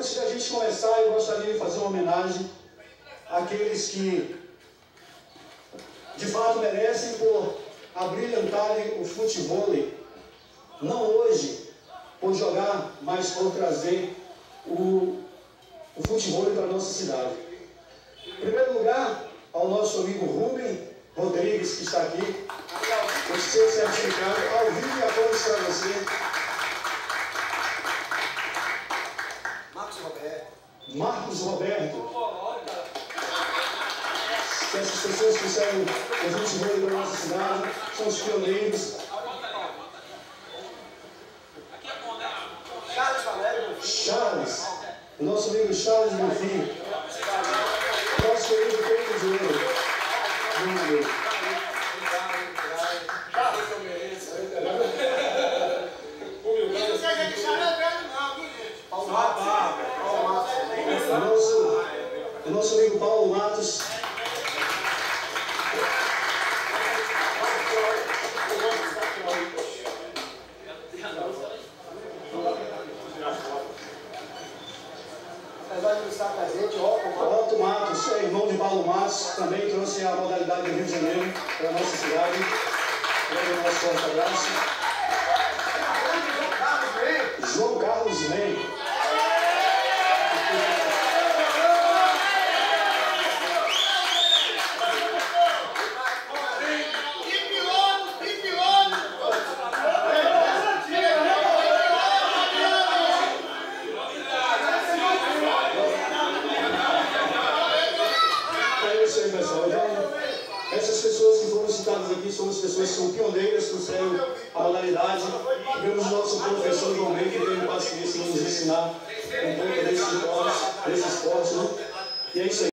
Antes da gente começar, eu gostaria de fazer uma homenagem àqueles que de fato merecem por abrilhantarem o futebol. Não hoje, por jogar, mas por trazer o, o futebol para a nossa cidade. Em primeiro lugar, ao nosso amigo Rubem Rodrigues, que está aqui, o seu certificado ao vivo e a cores para você. Marcos Roberto. Marcos Roberto. Que essas pessoas que fizeram o futebol para a nossa cidade são os pioneiros. Charles Valério. Charles, o nosso amigo Charles Bonfim. Nosso querido Pedro de Ouro. Número. O o nosso amigo Paulo Matos. Apesar de não estar presente, ó, O Otto Matos, é irmão de Paulo Matos, também trouxe a modalidade do Rio de Janeiro para a nossa cidade. O nosso forte abraço. Citadas aqui as pessoas que são pioneiras, trouxeram a modalidade. Tivemos o nosso professor João Rei, que teve paciência em nos ensinar um pouco desse esporte, desse esporte né? E é isso aí.